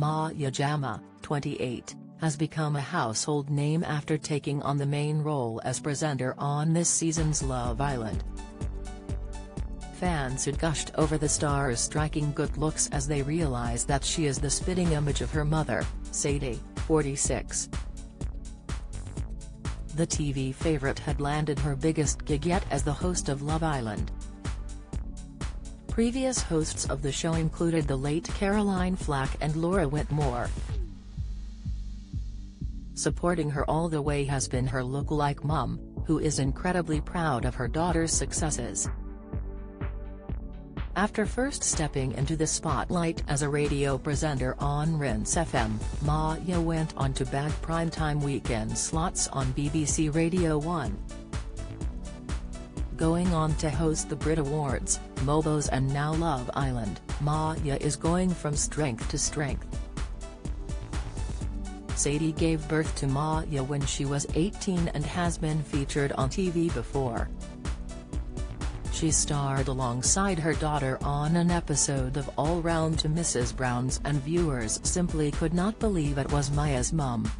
Maya Jama, 28, has become a household name after taking on the main role as presenter on this season's Love Island. Fans had gushed over the star's striking good looks as they realized that she is the spitting image of her mother, Sadie, 46. The TV favorite had landed her biggest gig yet as the host of Love Island. Previous hosts of the show included the late Caroline Flack and Laura Whitmore. Supporting her all the way has been her look-alike mum, who is incredibly proud of her daughter's successes. After first stepping into the spotlight as a radio presenter on Rinse FM, Maya went on to bag primetime weekend slots on BBC Radio 1. Going on to host the Brit Awards, Mobos and now Love Island, Maya is going from strength to strength. Sadie gave birth to Maya when she was 18 and has been featured on TV before. She starred alongside her daughter on an episode of All Round to Mrs. Brown's and viewers simply could not believe it was Maya's mum.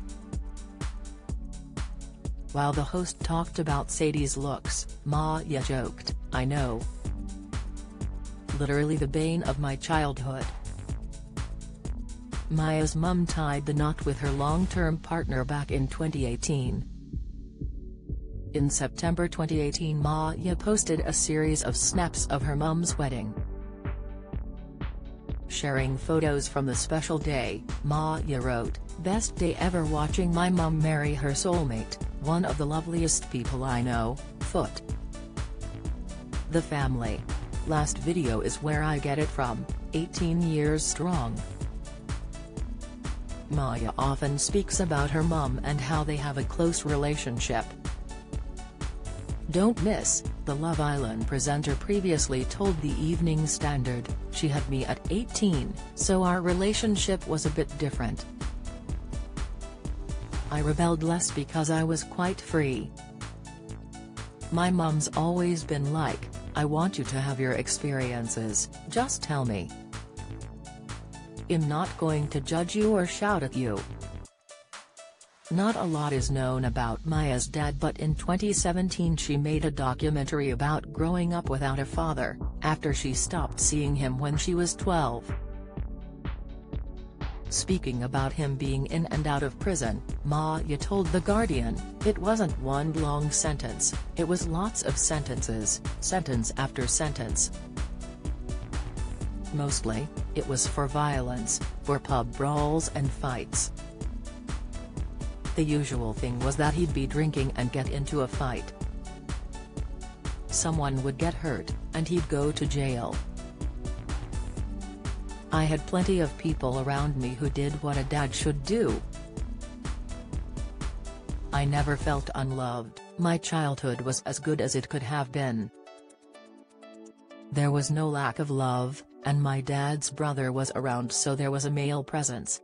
While the host talked about Sadie's looks, Maya joked, I know. Literally the bane of my childhood. Maya's mum tied the knot with her long-term partner back in 2018. In September 2018 Maya posted a series of snaps of her mum's wedding. Sharing photos from the special day, Maya wrote, Best day ever watching my mum marry her soulmate, one of the loveliest people I know, foot. The family. Last video is where I get it from, 18 years strong. Maya often speaks about her mum and how they have a close relationship. Don't miss, the Love Island presenter previously told the Evening Standard, she had me at 18, so our relationship was a bit different. I rebelled less because I was quite free. My mum's always been like, I want you to have your experiences, just tell me. I'm not going to judge you or shout at you. Not a lot is known about Maya's dad but in 2017 she made a documentary about growing up without a father, after she stopped seeing him when she was 12. Speaking about him being in and out of prison, Maya told The Guardian, it wasn't one long sentence, it was lots of sentences, sentence after sentence. Mostly, it was for violence, for pub brawls and fights. The usual thing was that he'd be drinking and get into a fight. Someone would get hurt, and he'd go to jail. I had plenty of people around me who did what a dad should do. I never felt unloved, my childhood was as good as it could have been. There was no lack of love, and my dad's brother was around so there was a male presence,